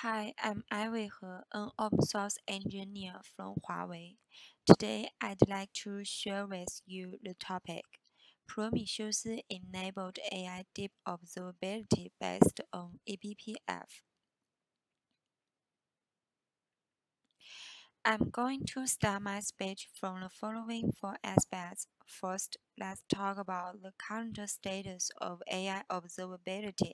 Hi, I'm Ivy He, an open source engineer from Huawei. Today, I'd like to share with you the topic Prometheus enabled AI deep observability based on eBPF. I'm going to start my speech from the following four aspects. First, let's talk about the current status of AI observability.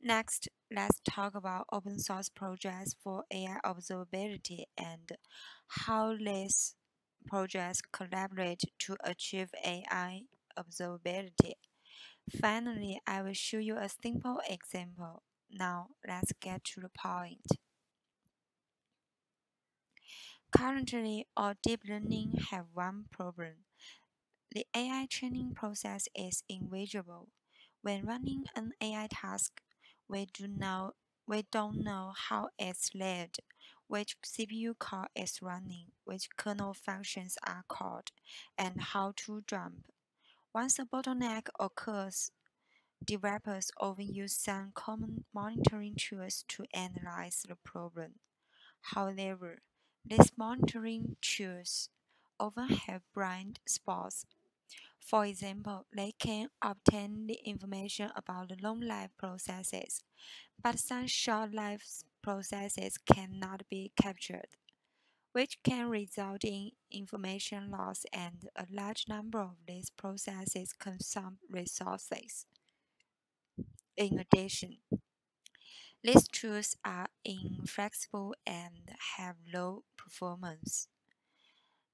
Next, let's talk about open source projects for AI observability and how these projects collaborate to achieve AI observability. Finally, I will show you a simple example. Now, let's get to the point. Currently, all deep learning have one problem. The AI training process is invisible. When running an AI task, we do know we don't know how it's led, which CPU core is running, which kernel functions are called, and how to jump. Once a bottleneck occurs, developers often use some common monitoring tools to analyze the problem. However, these monitoring tools often have blind spots. For example, they can obtain the information about long-life processes, but some short-life processes cannot be captured, which can result in information loss and a large number of these processes consume resources. In addition, these tools are inflexible and have low performance.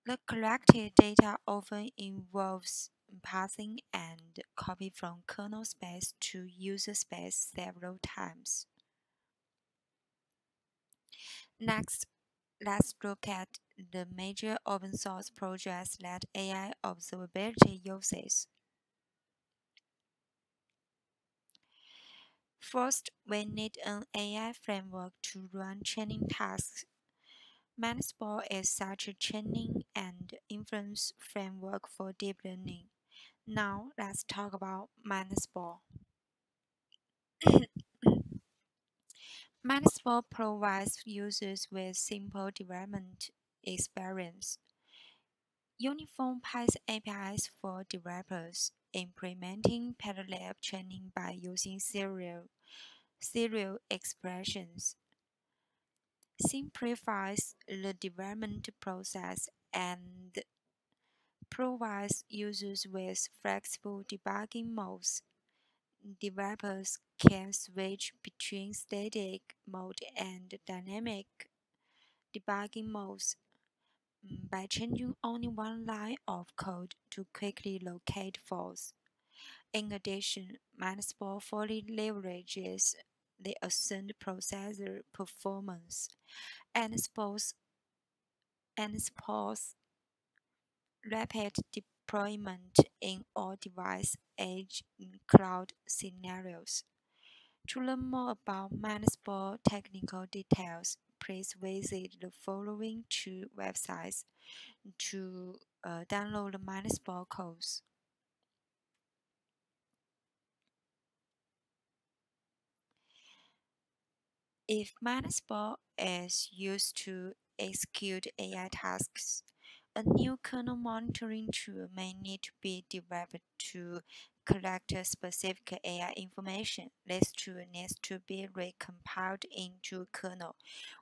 The collected data often involves passing and copy from kernel space to user space several times. Next, let's look at the major open source projects that AI observability uses. First, we need an AI framework to run training tasks. MindSpore is such a training and inference framework for deep learning. Now, let's talk about MindSpore. MindSpore provides users with simple development experience. Uniform Python APIs for developers implementing parallel training by using serial, serial expressions simplifies the development process and provides users with flexible debugging modes. Developers can switch between static mode and dynamic debugging modes by changing only one line of code to quickly locate faults. In addition, MindSpore fully leverages the Ascend processor performance and supports and supports rapid deployment in all device, edge, cloud scenarios. To learn more about MindSpore technical details, please visit the following two websites to uh, download the MindSpore course. If MindSpore is used to execute AI tasks, a new kernel monitoring tool may need to be developed to collect specific AI information. This tool needs to be recompiled into kernel,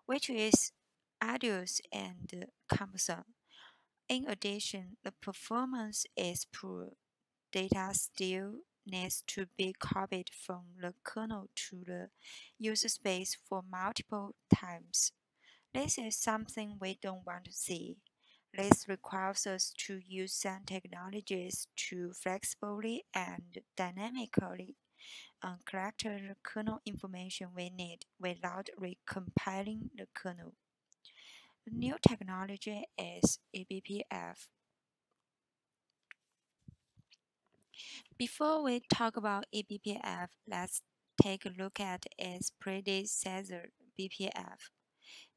which is arduous and cumbersome. In addition, the performance is poor. Data still needs to be copied from the kernel to the user space for multiple times. This is something we don't want to see. This requires us to use some technologies to flexibly and dynamically um, collect the kernel information we need without recompiling the kernel. The new technology is eBPF. Before we talk about eBPF, let's take a look at its predecessor, BPF.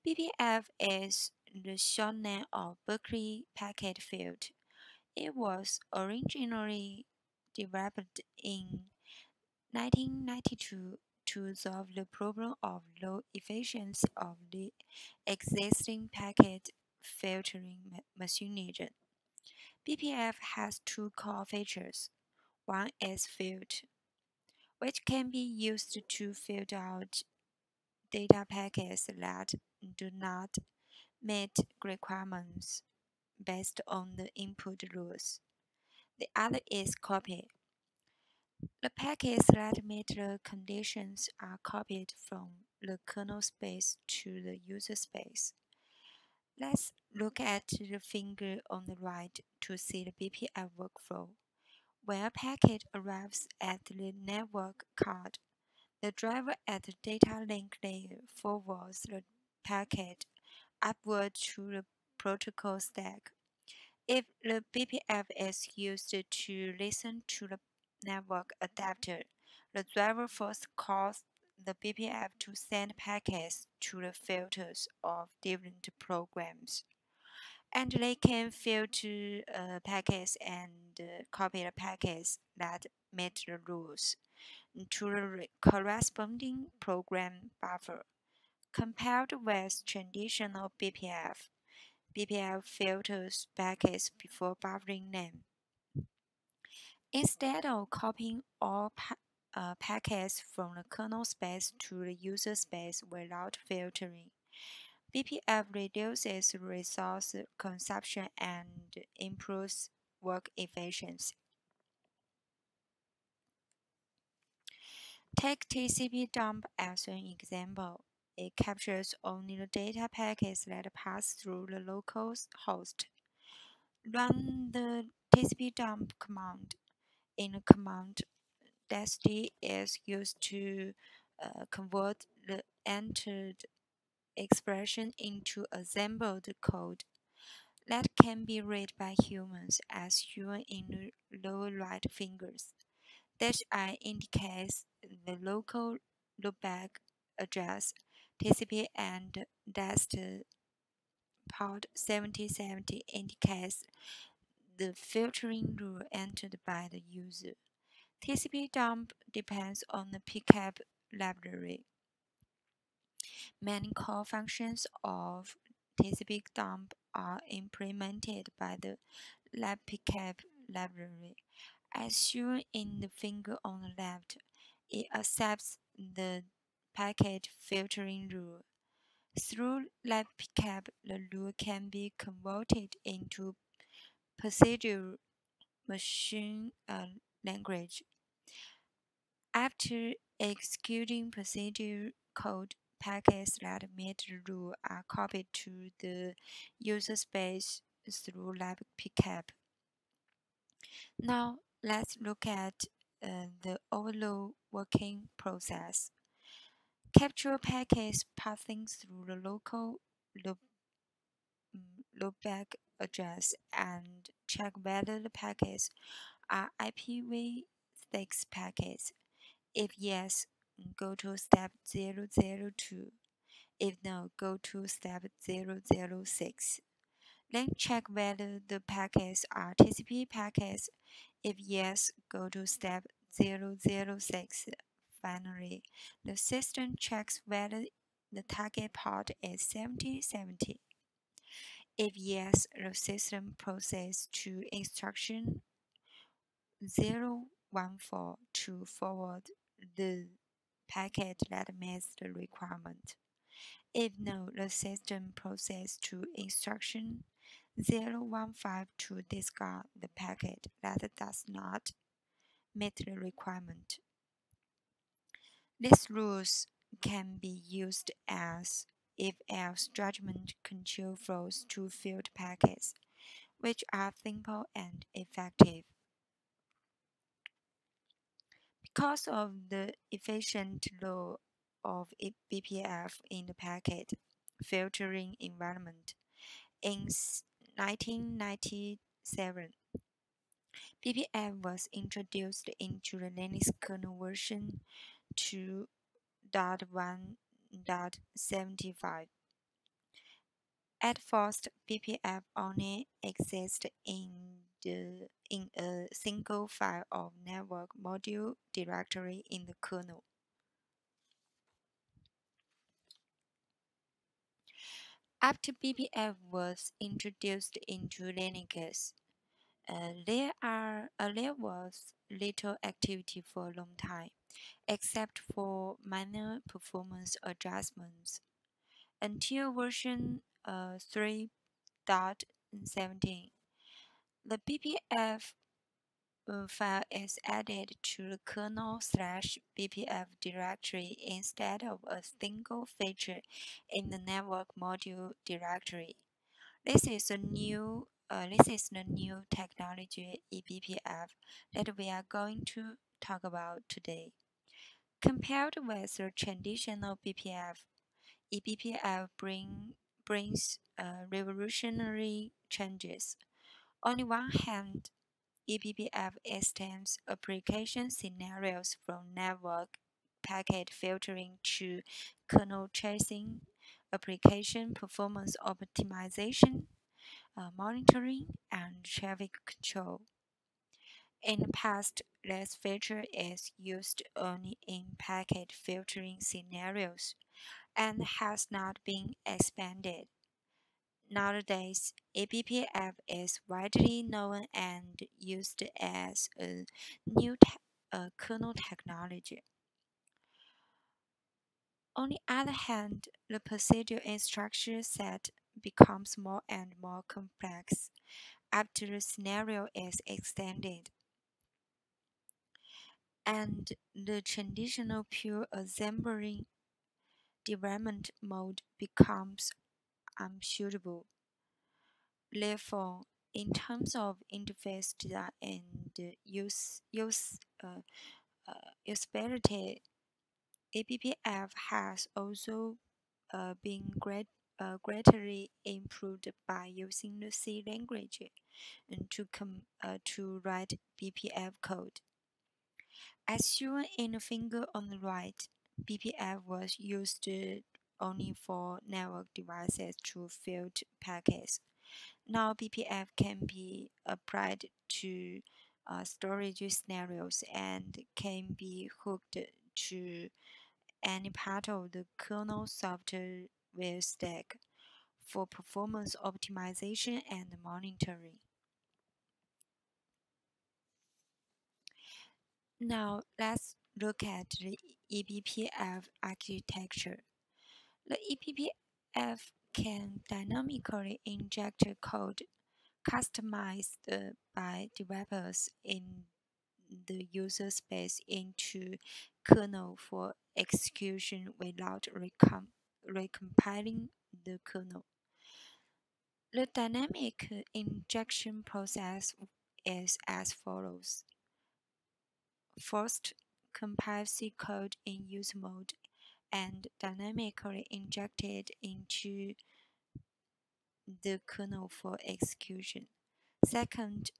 BPF is the short name of Berkeley Packet Filter. It was originally developed in 1992 to solve the problem of low efficiency of the existing packet filtering mechanism. BPF has two core features. One is filter, which can be used to filter out data packets that do not meet requirements based on the input rules. The other is copy. The packets that meet the conditions are copied from the kernel space to the user space. Let's look at the figure on the right to see the BPF workflow. When a packet arrives at the network card, the driver at the data link layer forwards the packet upward to the protocol stack. If the BPF is used to listen to the network adapter, the driver first calls the BPF to send packets to the filters of different programs. And they can filter uh, packets and uh, copy the packets that meet the rules to the corresponding program buffer. Compared with traditional BPF, BPF filters packets before buffering them. Instead of copying all pa uh, packets from the kernel space to the user space without filtering, BPF reduces resource consumption and improves work efficiency. Take tcpdump as an example. It captures only the data packets that pass through the local host. Run the tcpdump command. In the command, DASD is used to uh, convert the entered expression into assembled code that can be read by humans as shown in the lower right fingers. Dash I indicates the local loopback address TCP and DAST port 7070 indicates the filtering rule entered by the user. tcpdump depends on the PCAP library. Many core functions of TCP dump are implemented by the libpcap library. As shown in the figure on the left, it accepts the packet filtering rule. Through libpcap, the rule can be converted into procedural machine uh, language. After executing procedure code, packets that meet the rule are copied to the user space through libpcap. Now, let's look at uh, the overload working process. Capture packets passing through the local loop, mm, loopback address and check whether the packets are IPv6 packets. If yes, go to step 002. If no, go to step 006. Then check whether the packets are TCP packets. If yes, go to step 006. Finally, the system checks whether the target port is 7070. If yes, the system proceeds to instruction 014 to forward the packet that meets the requirement. If no, the system proceeds to instruction 015 to discard the packet that does not meet the requirement. These rules can be used as if-else judgment control flows to field packets, which are simple and effective. Because of the efficient role of BPF in the packet filtering environment, in 1997, BPF was introduced into the Linux kernel version 2.1.75. At first, BPF only exists in the in a single file of network module directory in the kernel. After BPF was introduced into Linux, uh, there are uh, there was little activity for a long time except for minor performance adjustments. Until version uh, 3.17, the BPF uh, file is added to the kernel slash BPF directory instead of a single feature in the network module directory. This is a new uh, this is the new technology eBPF that we are going to talk about today. Compared with the traditional BPF, eBPF bring, brings uh, revolutionary changes. On the one hand, eBPF extends application scenarios from network packet filtering to kernel tracing, application performance optimization, uh, monitoring, and traffic control. In the past, this feature is used only in packet filtering scenarios and has not been expanded. Nowadays, eBPF is widely known and used as a new te kernel technology. On the other hand, the procedure instruction set becomes more and more complex after the scenario is extended. And the traditional pure assembling development mode becomes unsuitable. Therefore, in terms of interface design and use, use uh, uh, usability, eBPF has also uh, been great, uh, greatly improved by using the C language to, com uh, to write BPF code. As shown in the figure on the right, BPF was used only for network devices to filter packets. Now BPF can be applied to uh, storage scenarios and can be hooked to any part of the kernel software stack for performance optimization and monitoring. Now let's look at the eBPF architecture. The eBPF can dynamically inject code customized by developers in the user space into kernel for execution without recom recompiling the kernel. The dynamic injection process is as follows. First, compile C code in use mode and dynamically inject it into the kernel for execution. Second,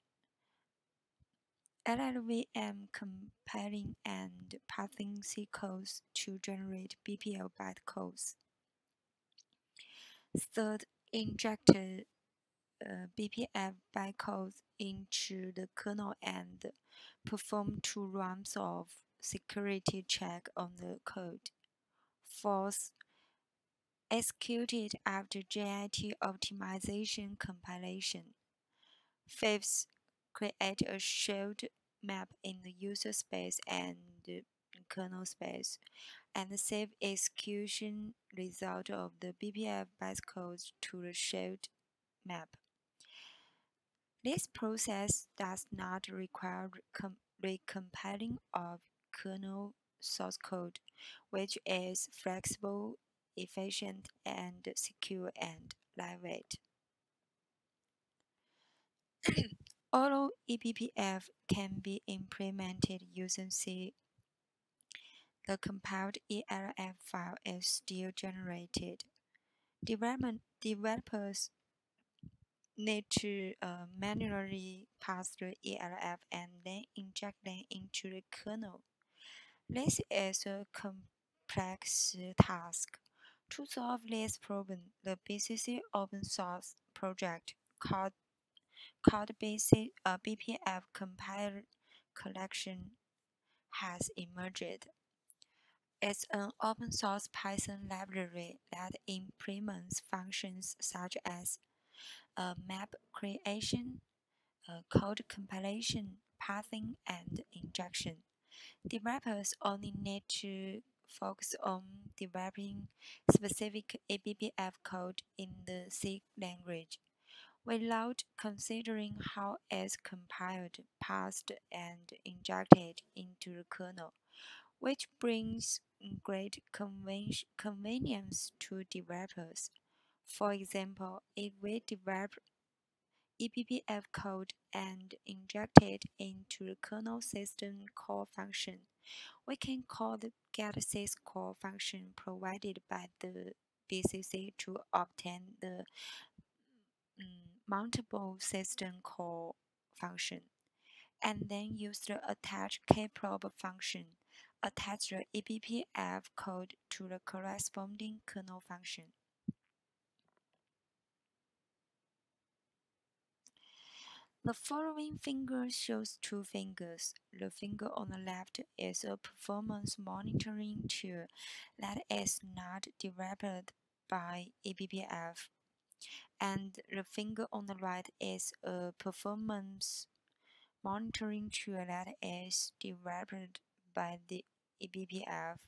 LLVM compiling and parsing C codes to generate BPF bytecodes. Third, inject uh, BPF bytecodes into the kernel and perform two rounds of security check on the code. Fourth, executed after JIT optimization compilation. Fifth, create a shared map in the user space and kernel space, and save execution result of the BPF bytecode to the shared map. This process does not require recompiling of kernel source code, which is flexible, efficient, and secure and lightweight. Although eBPF can be implemented using C, the compiled ELF file is still generated. Development developers need to uh, manually pass the ELF and then inject them into the kernel. This is a complex task. To solve this problem, the BCC open source project called, called BC, uh, BPF Compile Collection has emerged. is an open source Python library that implements functions such as a map creation, code compilation, pathing, and injection. Developers only need to focus on developing specific eBPF code in the C language without considering how it's compiled, parsed, and injected into the kernel, which brings great convenience to developers. For example, if we develop eBPF code and inject it into the kernel system call function, we can call the getSysCall function provided by the BCC to obtain the um, mountable system call function, and then use the attach kprobe function, attach the eBPF code to the corresponding kernel function. The following figure shows two fingers. The finger on the left is a performance monitoring tool that is not developed by eBPF, and the finger on the right is a performance monitoring tool that is developed by the eBPF.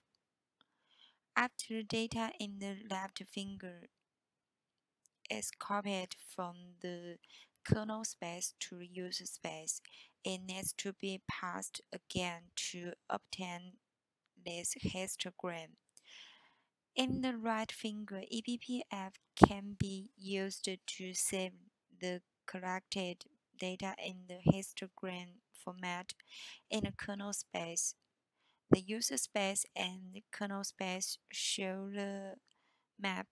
After the data in the left finger is copied from the kernel space to user space, it needs to be passed again to obtain this histogram. In the right finger, eBPF can be used to save the collected data in the histogram format in the kernel space. The user space and the kernel space show the map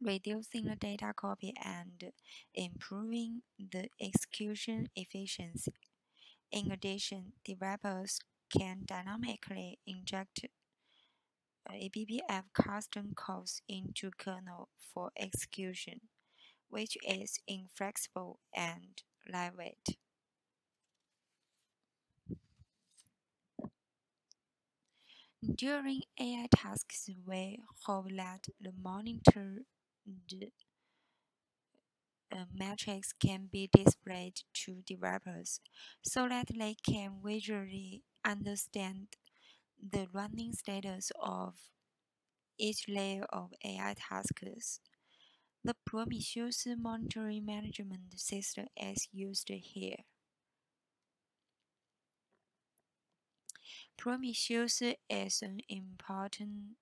reducing the mm-hmm. data copy and improving the execution efficiency. In addition, developers can dynamically inject uh, eBPF custom codes into kernel for execution, which is inflexible and lightweight. During AI tasks, we hope that the monitor uh, metrics can be displayed to developers so that they can visually understand the running status of each layer of AI tasks. The Prometheus monitoring management system is used here. Prometheus is an important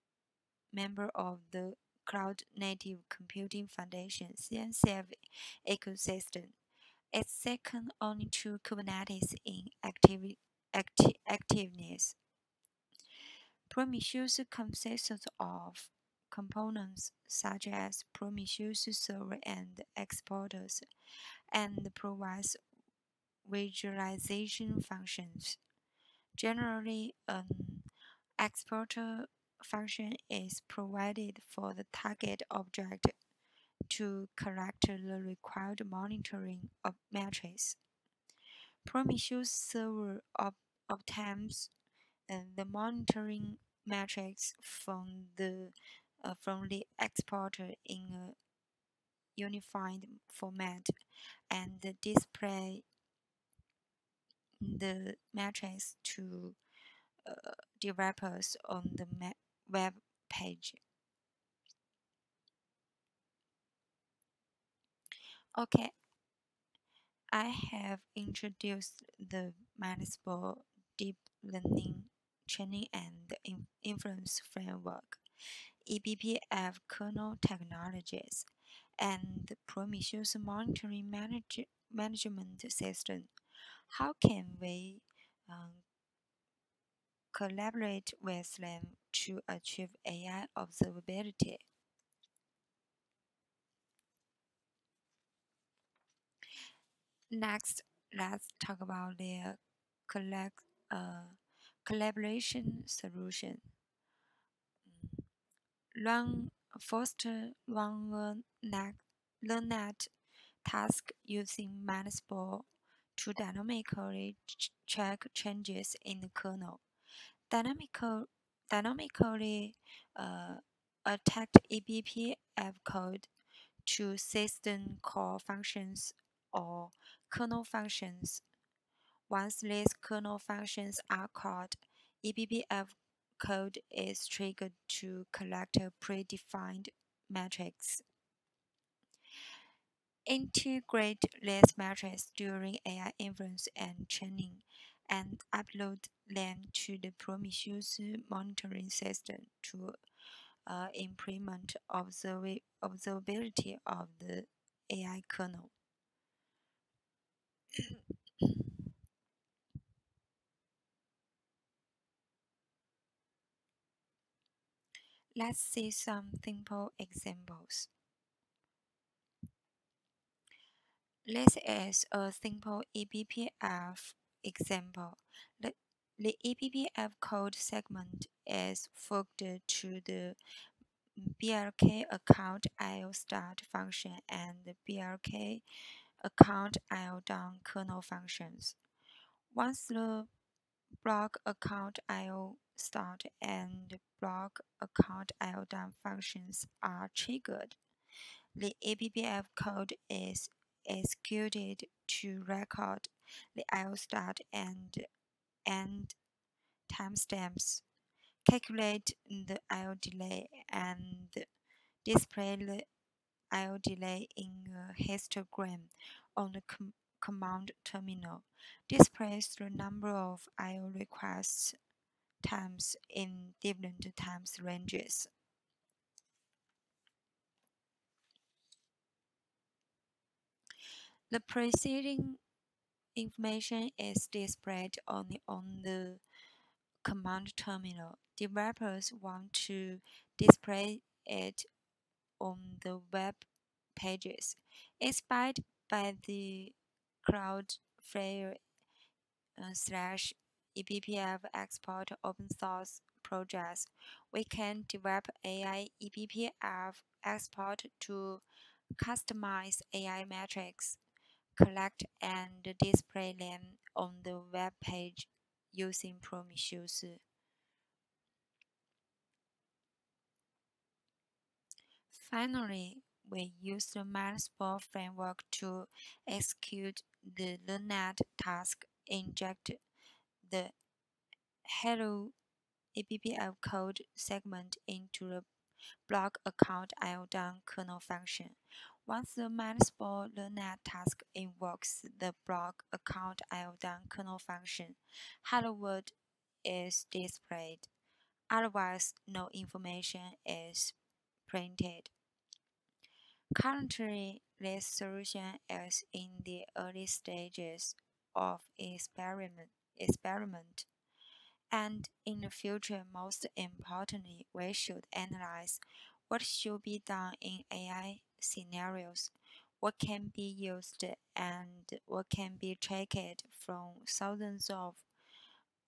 member of the Cloud Native Computing Foundation CNCF ecosystem. It's second only to Kubernetes in activ acti activeness. Prometheus consists of components such as Prometheus server and exporters, and provides visualization functions. Generally, an exporter function is provided for the target object to collect the required monitoring of metrics. Prometheus server ob obtains uh, the monitoring metrics from the uh, from the exporter in a unified format and display the metrics to uh, developers on the web page. Okay, I have introduced the municipal deep learning training and inference framework, eBPF kernel technologies, and Prometheus monitoring manage management system. How can we um, collaborate with them to achieve AI observability. Next, let's talk about their collect, uh, collaboration solution. Run foster run a LeNet task using MindSpore to dynamically ch check changes in the kernel. Dynamical dynamically uh, eBPF code to system call functions or kernel functions. Once these kernel functions are called, eBPF code is triggered to collect a predefined matrix. Integrate these matrices during AI inference and training and upload them to the Prometheus monitoring system to uh, implement observability of the AI kernel. Let's see some simple examples. This is a simple eBPF example. The, eBPF code segment is hooked to the BLK account IO start function and the BLK account IO down kernel functions. Once the block account IO start and block account IO down functions are triggered, the eBPF code is executed to record the IO start and end timestamps, calculate the IO delay, and display the IO delay in a histogram on the com command terminal. Displays the number of IO requests times in different times ranges. The preceding information is displayed only on the command terminal. Developers want to display it on the web pages. Inspired by the Cloudflare uh, slash eBPF export open source projects, we can develop AI eBPF export to customize AI metrics collect and display them on the web page using Prometheus. Finally, we use the MindSpore framework to execute the LeNet task, inject the hello eBPF code segment into the block account IODown kernel function. Once the MindSpore LeNet task invokes the block account IODown kernel function, hello world is displayed. Otherwise, no information is printed. Currently, this solution is in the early stages of experiment. experiment. And in the future, most importantly, we should analyze what should be done in AI scenarios, what can be used, and what can be tracked from thousands of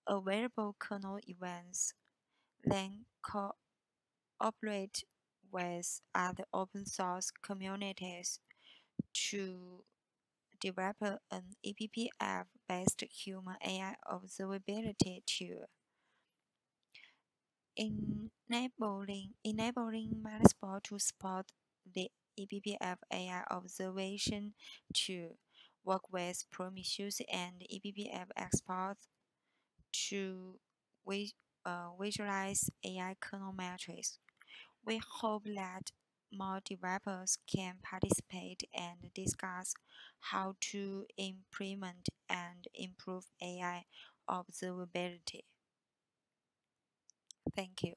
available kernel events, then cooperate with other open source communities to develop an eBPF based human AI observability tool. Enabling, enabling MindSpore to support the eBPF AI observation to work with Prometheus and eBPF export to uh, visualize AI kernel metrics. We hope that more developers can participate and discuss how to implement and improve AI observability. Thank you.